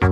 A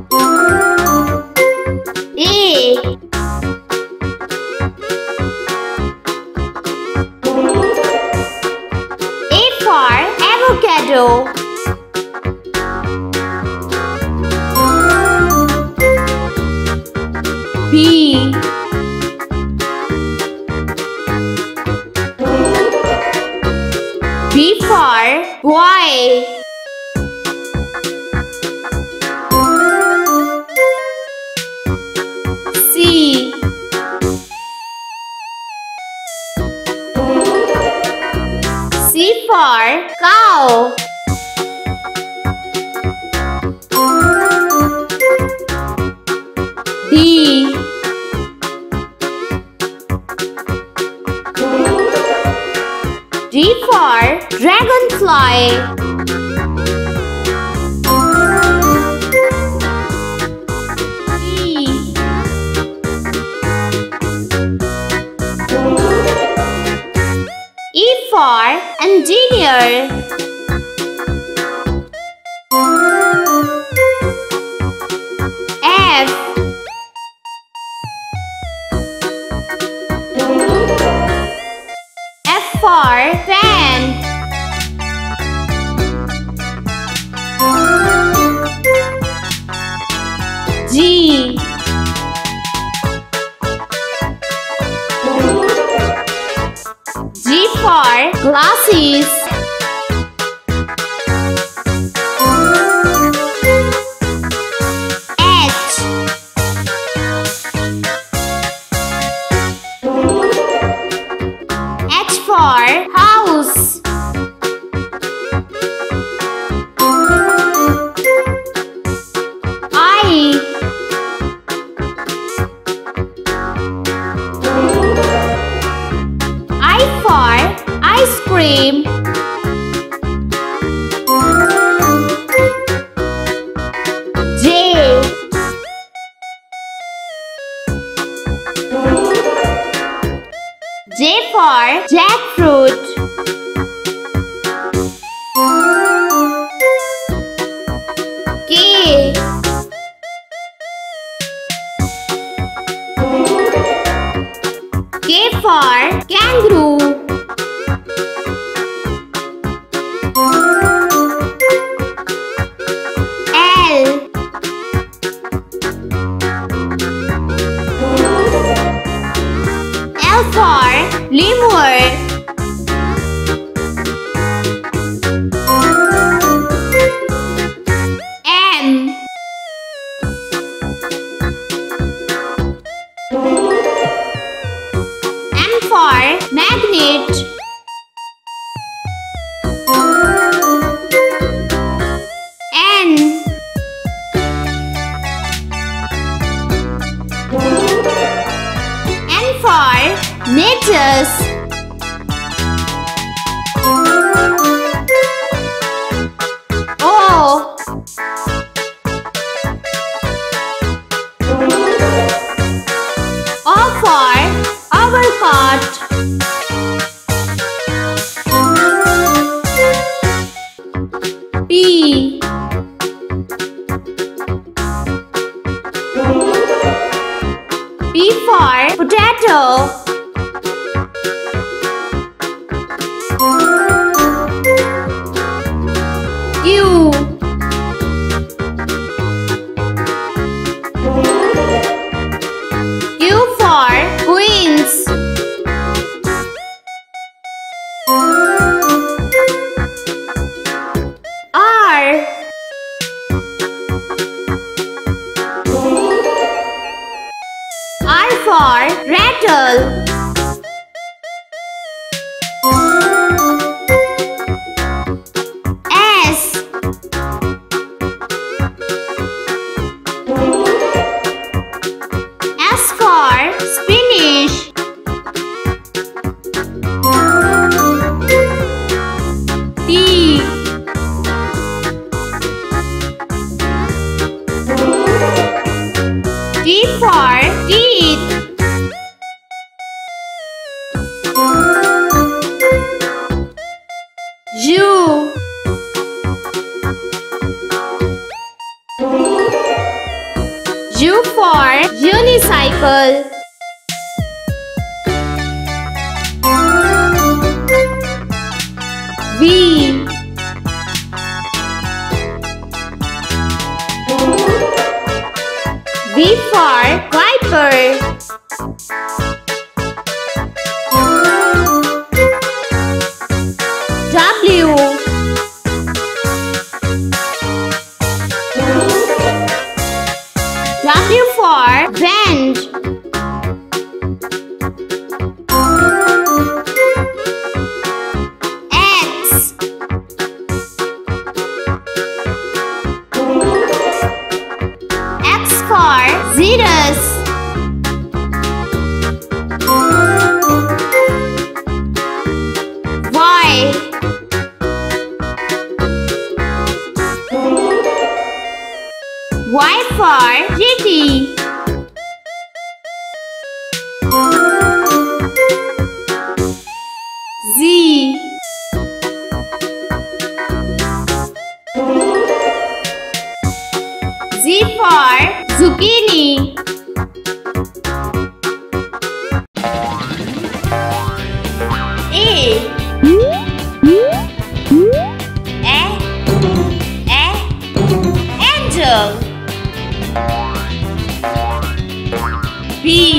kangaroo V for viper. B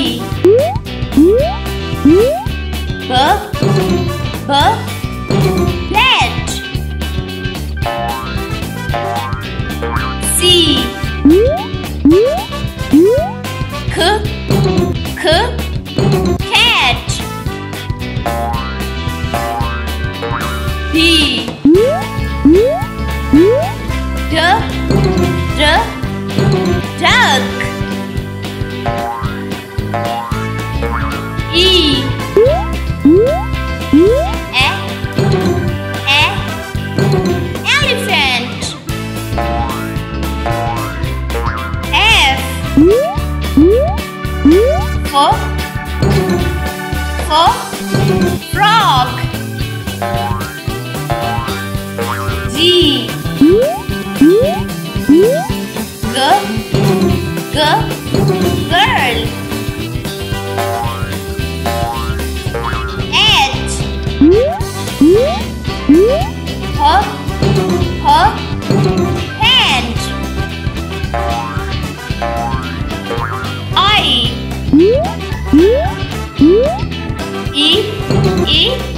E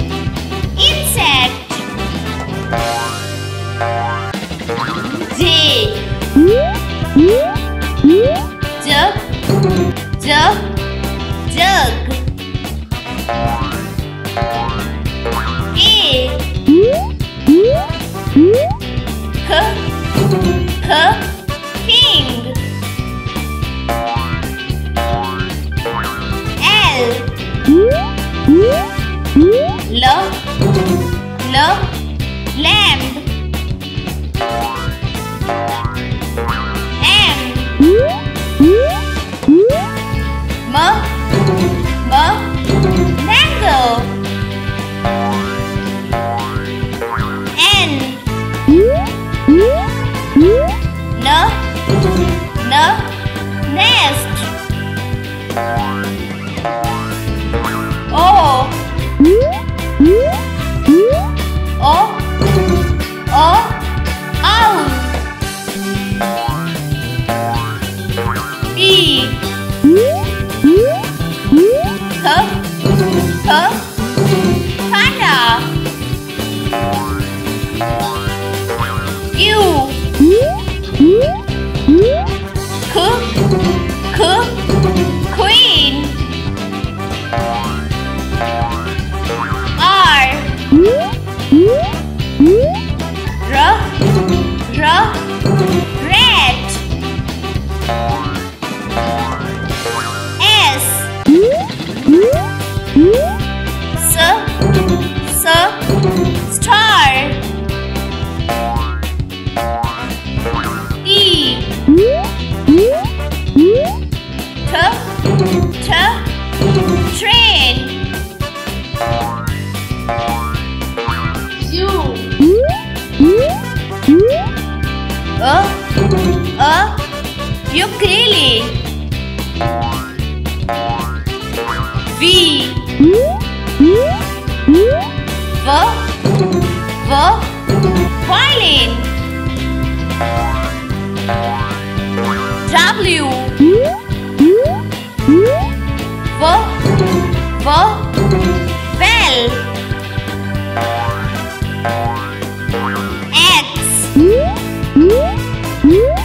Mm-hmm.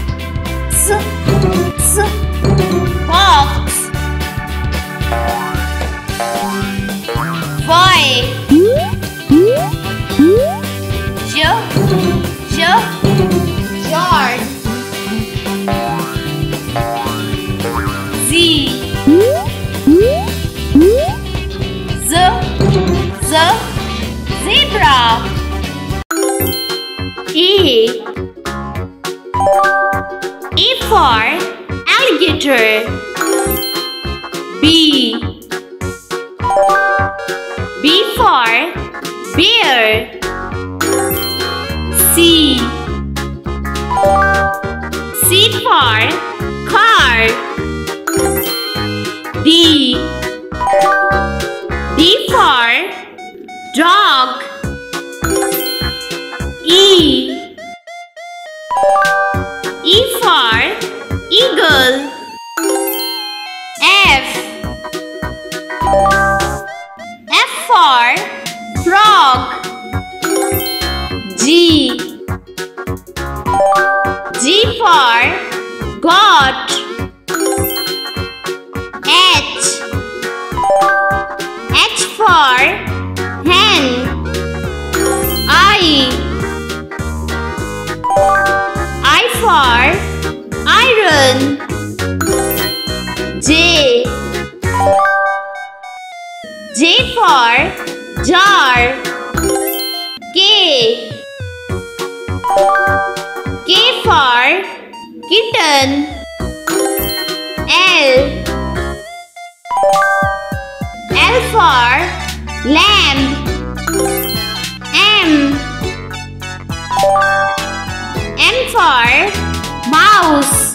N L L for lamb. M M for mouse.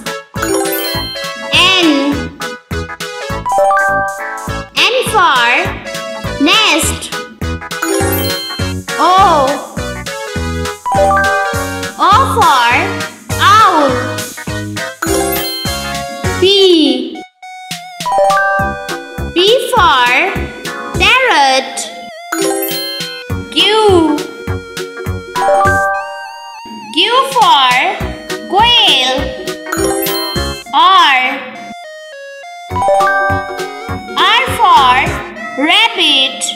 paid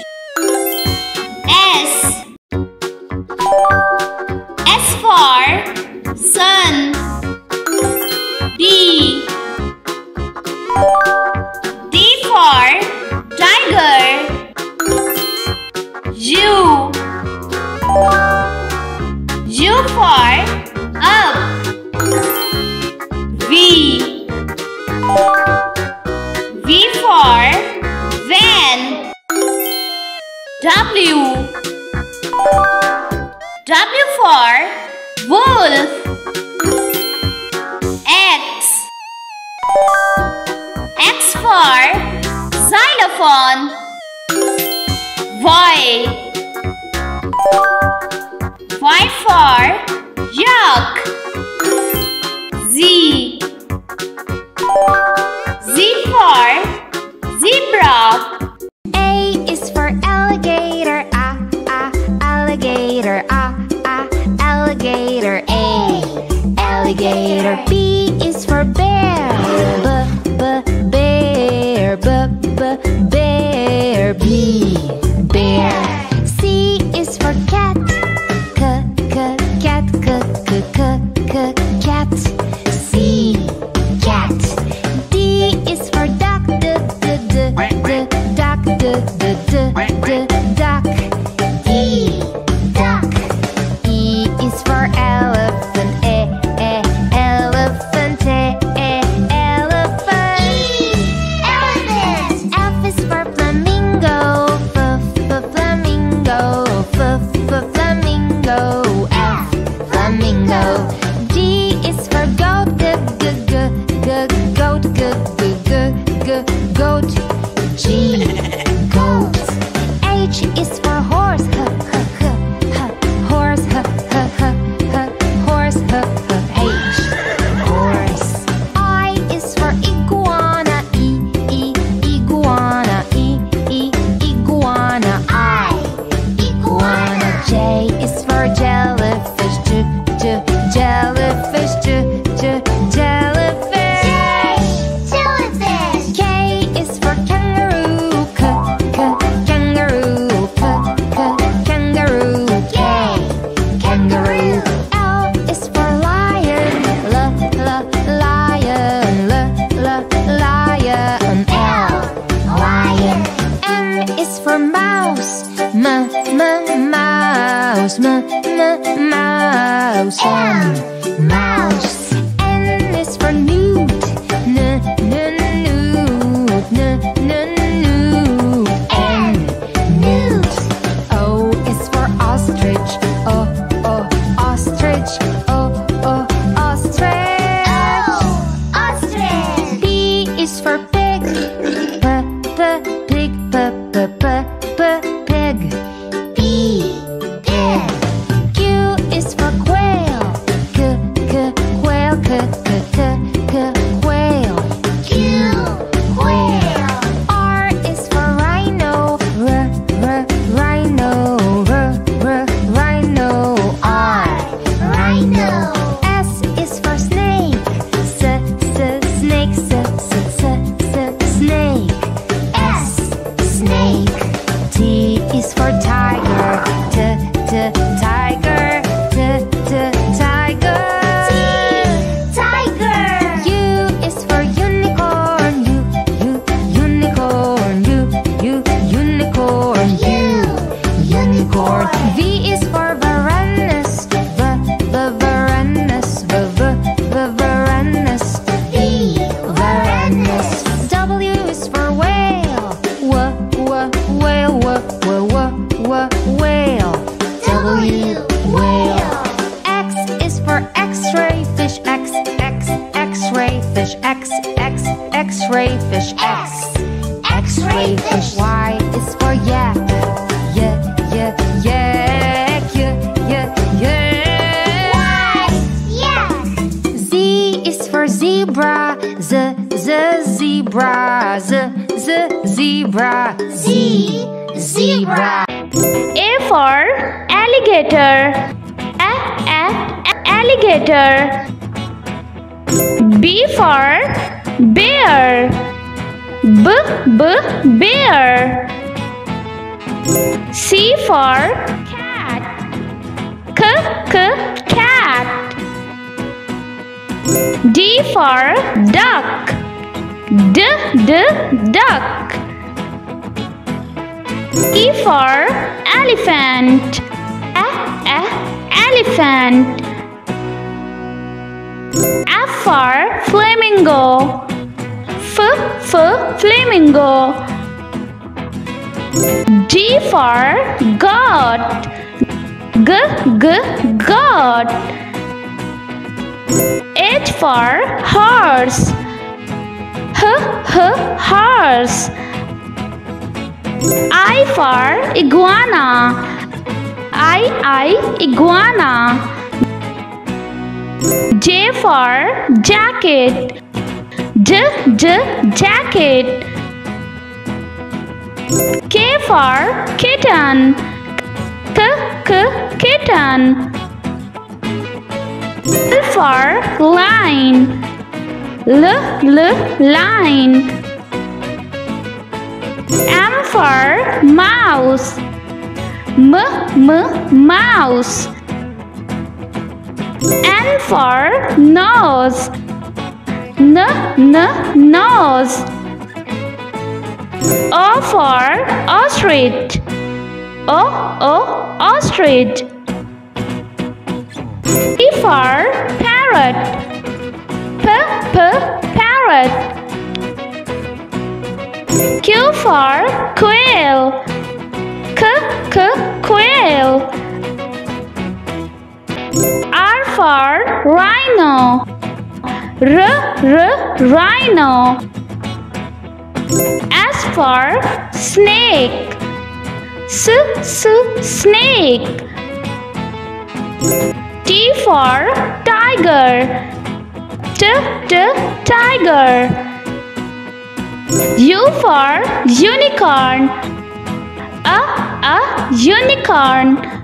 mouse. M, for elephant. A, a, elephant. F for flamingo. F, f, flamingo. G for goat. G, g, goat. H for horse. H, h, horse. I for iguana. I, I, iguana. J for jacket. J, j, jacket. K for kitten. K, k, kitten. L for line. L, l, line. M for mouse. M, m, mouse. N for nose. N, n, nose. O for ostrich. O, o, ostrich. P for parrot. P, p, parrot. Q for rhino. R, r, rhino. S for snake. S, s, snake. T for tiger. T, t, tiger. U for unicorn. A, a, unicorn.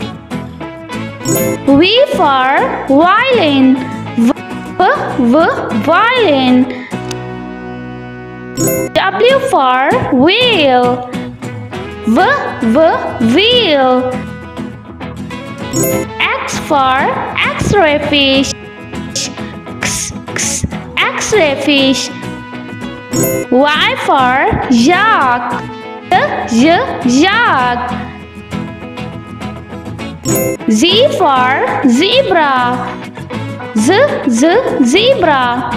V for violin. V, v, violin. W for wheel. V, v, wheel. X for X-ray fish. X, x, X-ray fish. Y for yak. Y, y, yak. Z for zebra. Z, z, zebra.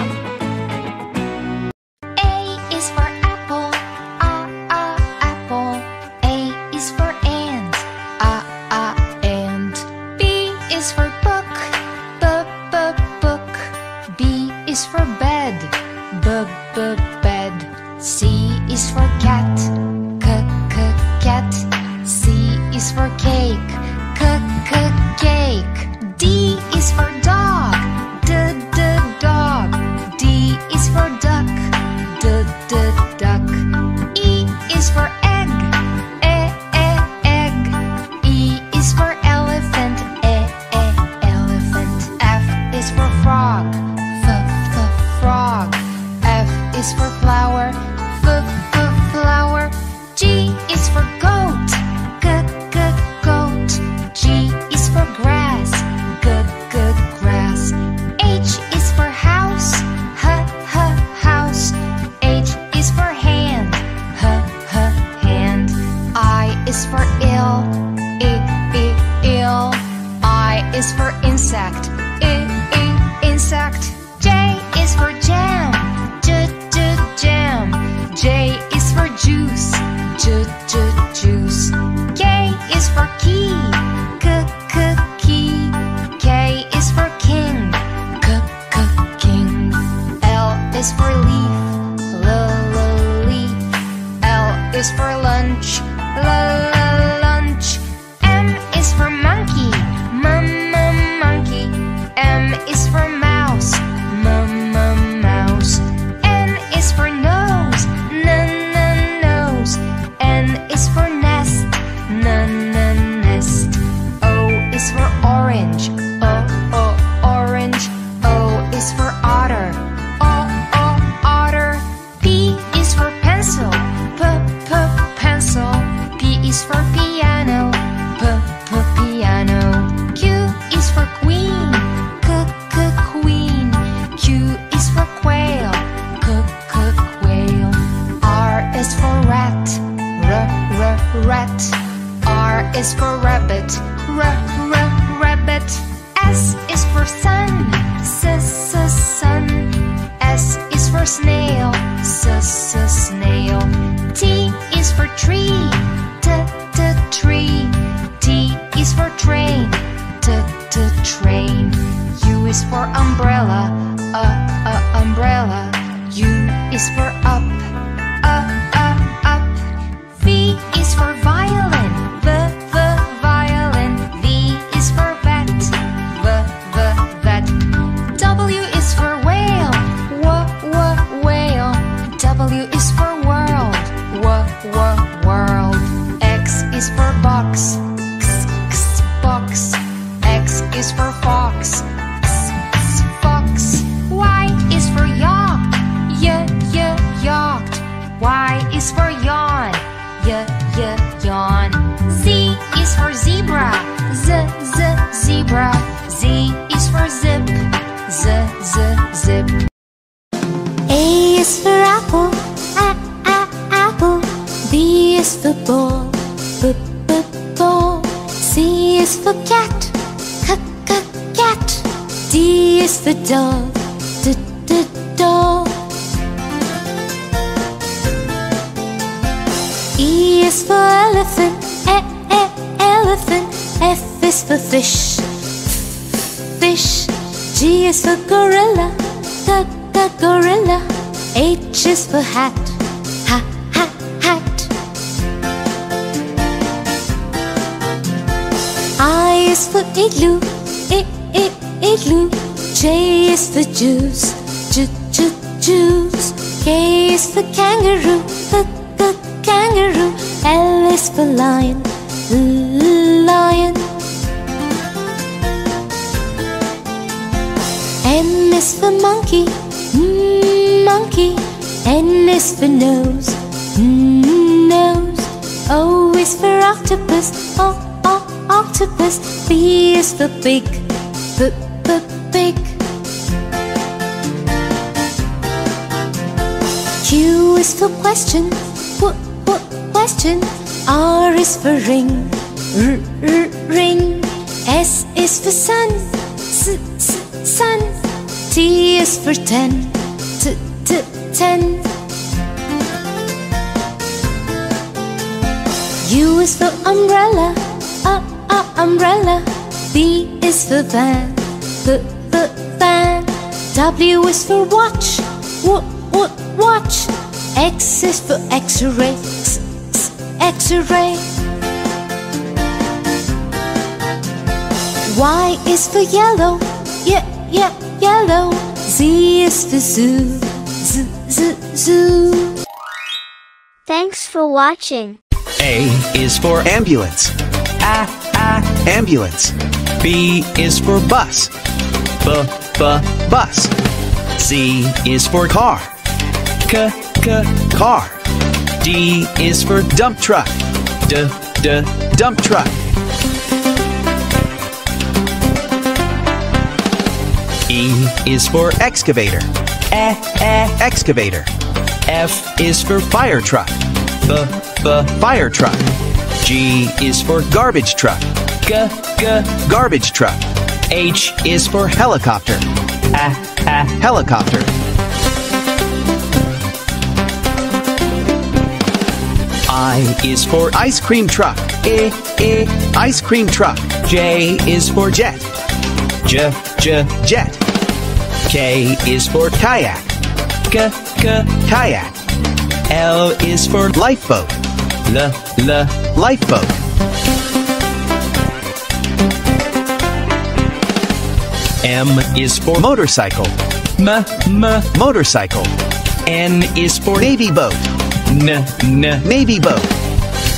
to for fish, fish. G is for gorilla, gorilla. H is for hat, ha ha hat. I is for igloo, i i igloo. J is for juice, ju ju juice. K is for kangaroo, kangaroo. L is for lion, lion. M is for monkey, mm, monkey. N is for nose, mm, nose. O is for octopus, o, o, octopus. B is for big, b, b, big. Q is for question, w, w, question. R is for ring, r, r, ring. S is for sun, s, s, sun. T is for ten. T t ten. U is for umbrella. Uh uh umbrella. V is for van. V v van. W is for watch. W w watch. X is for X-ray. X-ray. Y is for yellow. Yeah, yeah, yellow. Z is for zoo. Z, z, zoo. Thanks for watching. A is for ambulance. A, a, ambulance. B is for bus. B, b, bus. C is for car. C, c, car. D is for dump truck. D, d, dump truck. E is for excavator. E, e, excavator. F is for fire truck. B, b, fire truck. G is for garbage truck. G, g, garbage truck. H is for helicopter. A, a, helicopter. I is for ice cream truck. I, I, ice cream truck. J is for jet. J, j, jet. K is for kayak. K, k, kayak. L is for lifeboat. L, l, lifeboat. M is for motorcycle. M, m, motorcycle. N is for navy boat. N, n, navy boat.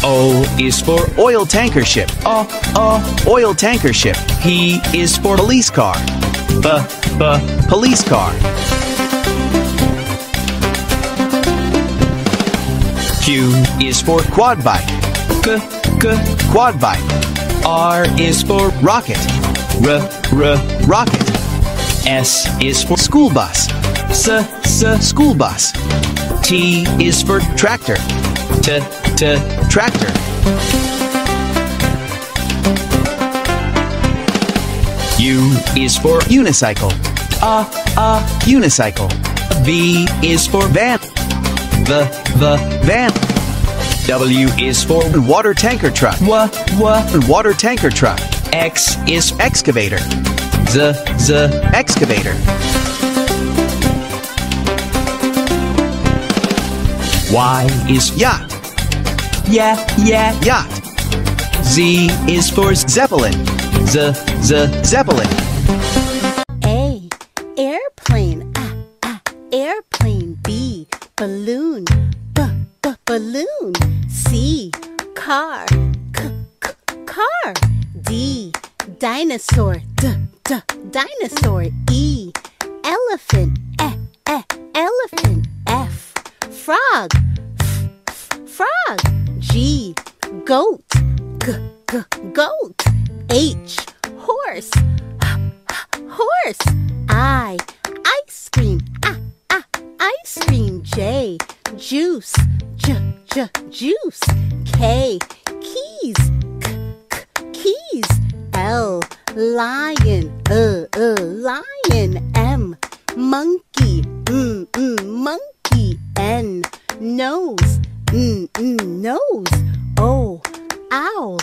O is for oil tanker ship. O, o, oil tanker ship. P is for police car. B, b, police car. Q is for quad bike. K, k, quad bike. R is for rocket. R, r, rocket. S is for school bus. S, s, school bus. T is for tractor. T, t, tractor. U is for unicycle. A, a, unicycle. V is for van. The, the, van. W is for water tanker truck. W, w, water tanker truck. X is excavator. Z, z, excavator. Y is yacht. Yeah, yeah, yacht. Z is for zeppelin. Z, z, zeppelin. A. Airplane. Ah, ah, airplane. B. Balloon. B, b, balloon. C. Car. C, c, car. D. Dinosaur. D, d, dinosaur. E. Elephant. E, e, elephant. F. Frog. Frog. G. Goat. G, g, goat. H. Horse. H, horse. I. Ice cream. Ah, ah, ice cream. J. Juice. J, j, juice. K. Keys. K, k, keys. L. Lion. Uh, uh, lion. M. Monkey. Mm, mm, monkey. N. Nose. Mm, mm, nose. O. Owl.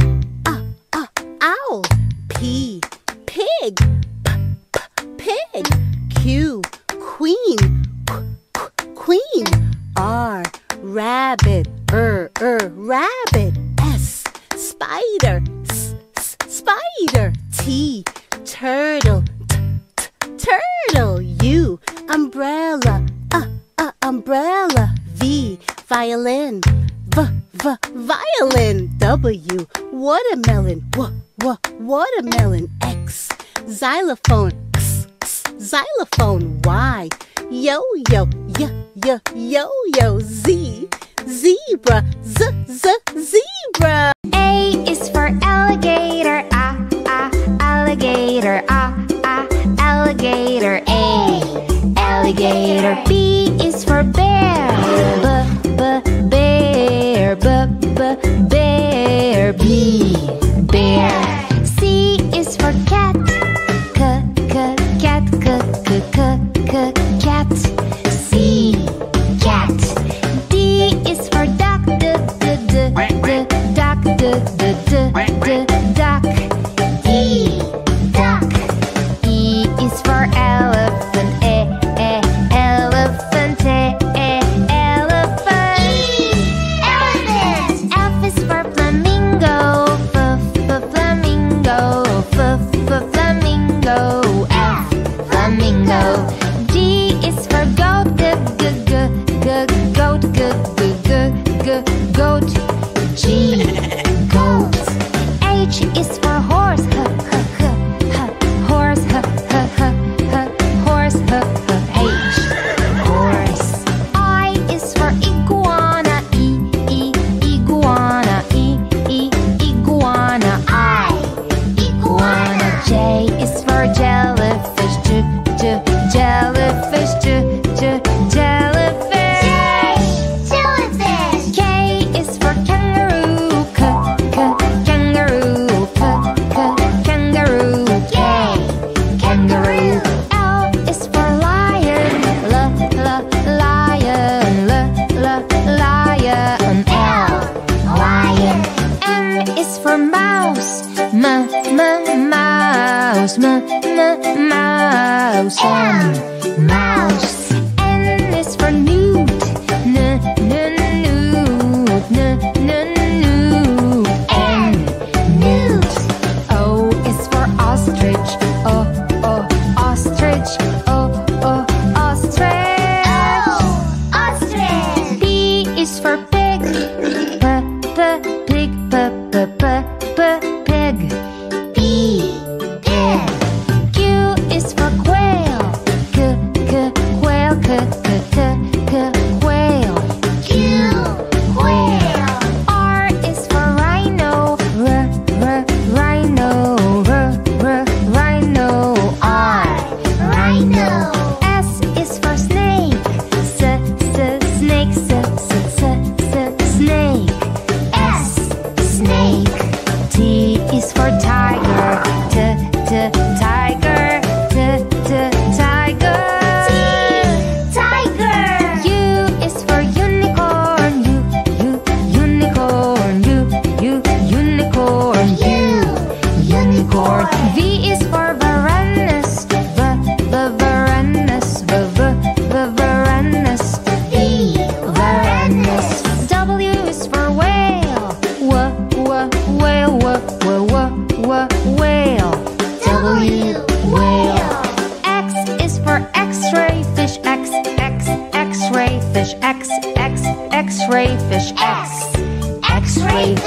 Ah, ah, owl. P. Pig. P, p, pig. Q. Queen. Qu, qu, queen. R. Rabbit. Er, er, rabbit. S. Spider. Violin. V, v, violin. W. Watermelon. W, w, watermelon. X. Xylophone. X, x, xylophone. Y. Yo yo. Y, y, yo yo. Z. Zebra. Z, z, zebra. A is for alligator, ah, ah, alligator, ah, ah, alligator, A. Alligator, B is for bear, B, B, bear,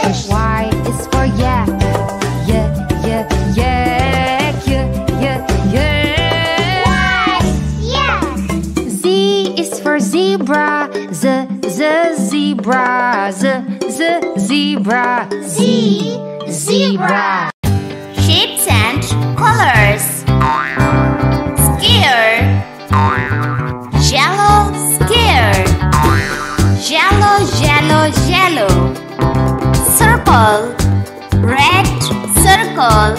Y is for Yeah yeah yak Yeah yeah yak Yes. Z is for zebra Z Z zebra Z Z zebra Z. zebra Shapes and colors. Scare. Circle. Red circle.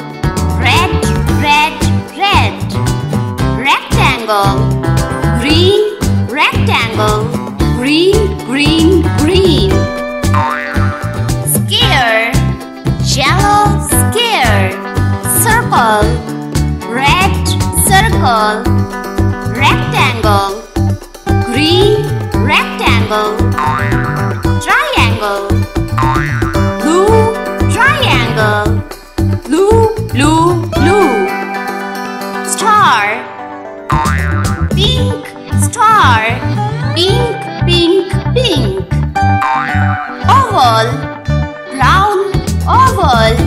Red, red, red. Rectangle. Green rectangle. Green, green, green. Scare. Yellow scare. Circle. Red circle. Rectangle. Green rectangle. Blue, blue. Star. Pink star. Pink, pink, pink. Oval. Brown oval.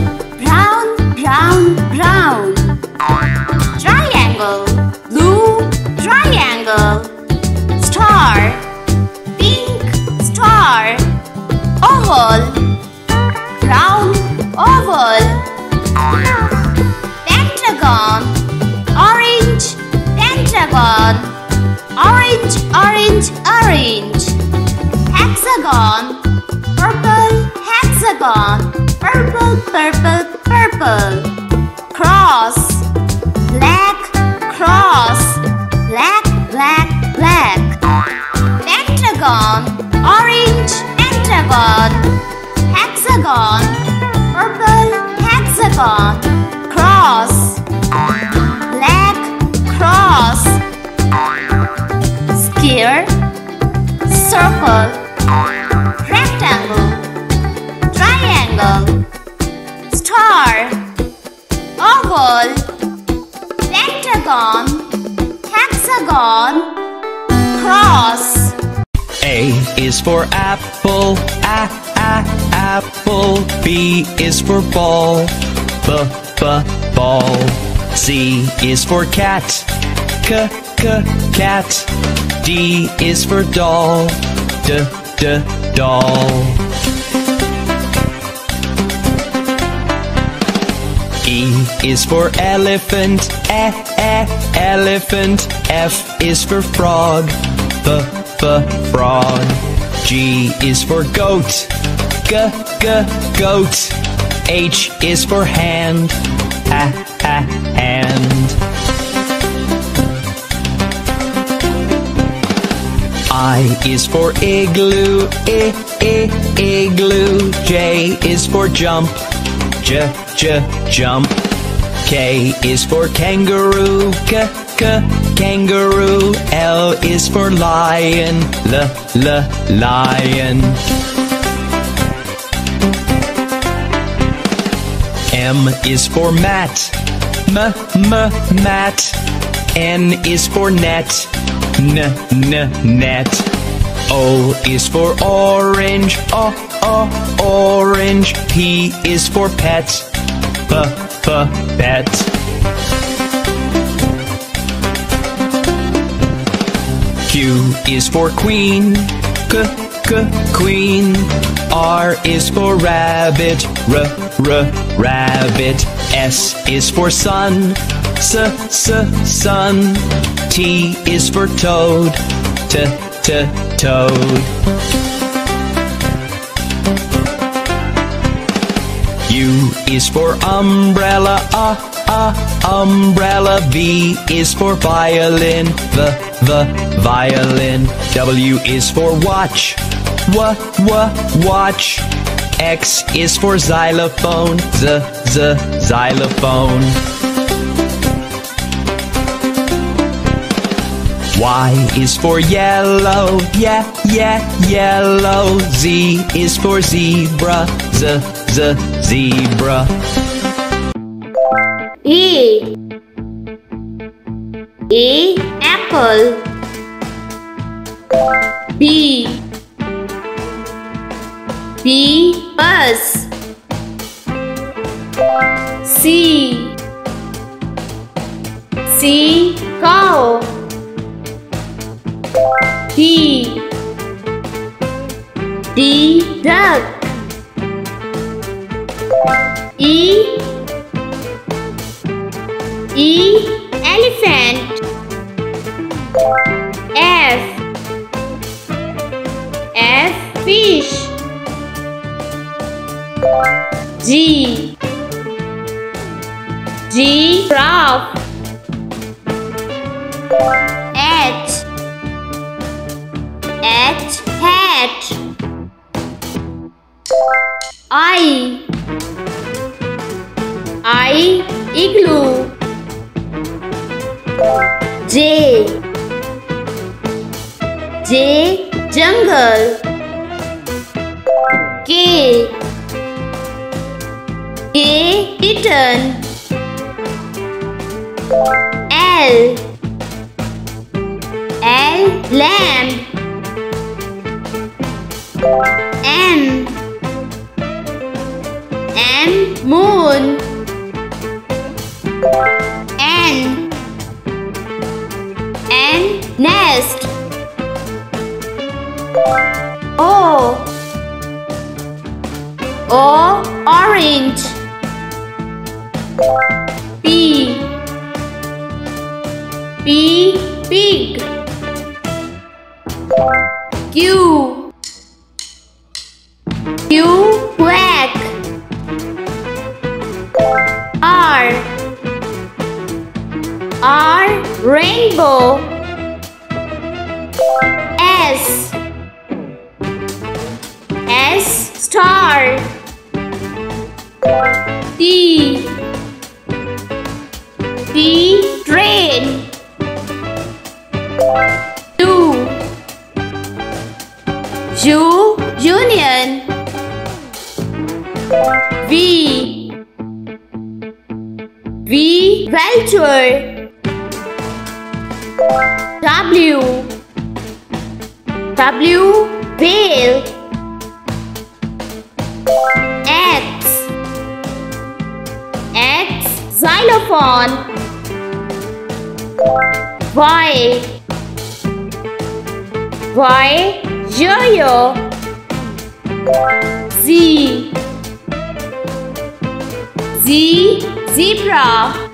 Orange. Hexagon. Purple hexagon. Purple, purple, purple. Cross. Black cross. Black, black, black. Pentagon. Orange pentagon. Hexagon. Purple hexagon. Cross. Black cross. Square. Circle. Rectangle. Triangle. Star. Oval. Pentagon. Hexagon. Cross. A is for apple, a a apple. B is for ball, b b ball. C is for cat, c c cat. D is for doll, d d doll. E is for elephant, e e elephant. F is for frog, f f frog. G is for goat, g g goat. H is for hand, ha ha hand. I is for igloo, I I igloo. J is for jump, j j jump. K is for kangaroo, k k kangaroo. L is for lion, l l lion. M is for mat, m m mat. N is for net, n n net. O is for orange, o o orange. P is for pet, p p pet. Q is for queen, k k queen. R is for rabbit, r r rabbit. S is for sun, s s sun. T is for toad, t t toad. U is for umbrella, uh, uh, umbrella. V is for violin, the, the, violin. W is for watch, w, w, watch. X is for xylophone, z, z, xylophone. Y is for yellow, yeah, yeah, yellow. Z is for zebra, z, z, zebra. E. E. Apple. B B bus C C cow D D. Duck E. E. Elephant. F. F. Fish. G. G. Giraffe H H hat I I igloo. J J jungle. K K kitten. L. L lamb M M moon. N. N nest. O. O orange. P. P pig rainbow S. S star. T T train. U. U union. V. V vulture W. W whale X X xylophone. Y Y yo-yo. Z. Z. Zebra